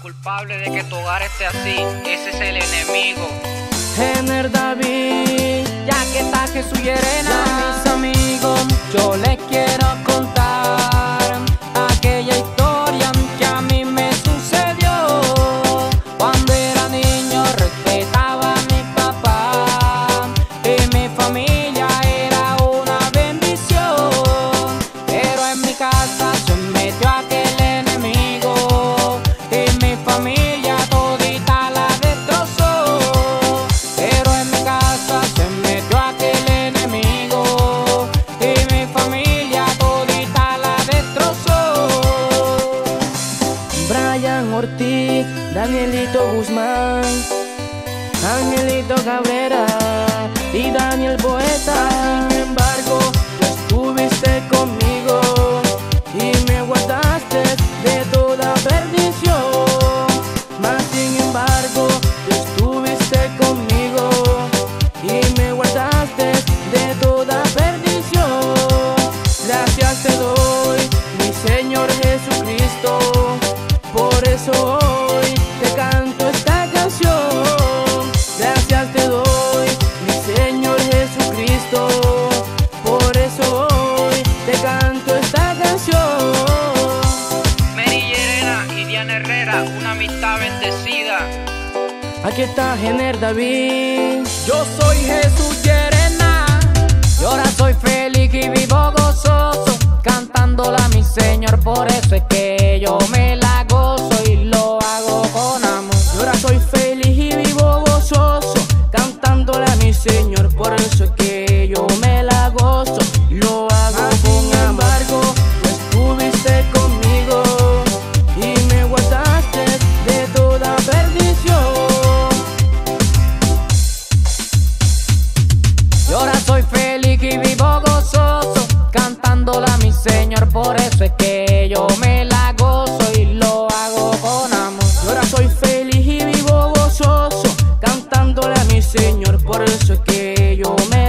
culpable de que tu hogar esté así, ese es el enemigo. Gener David, ya que está Jesús y Elena, Danielito Guzmán, Angelito Cabrera y Daniel Poeta. Sin embargo, tú estuviste conmigo y me guardaste de toda perdición. Mas sin embargo, tú estuviste conmigo y me guardaste de toda perdición. Gracias te doy, Aquí está Gener David. Yo soy Jesús Yerena. Y ahora soy feliz y vivo gozoso. Cantándola a mi Señor. Por eso es que yo me la gozo y lo hago con amor. Y ahora soy feliz y vivo gozoso. Cantándola a mi Señor. Por eso es que cantándola a mi Señor, por eso es que yo me la gozo y lo hago con amor. Y ahora soy feliz y vivo gozoso, cantándola a mi Señor, por eso es que yo me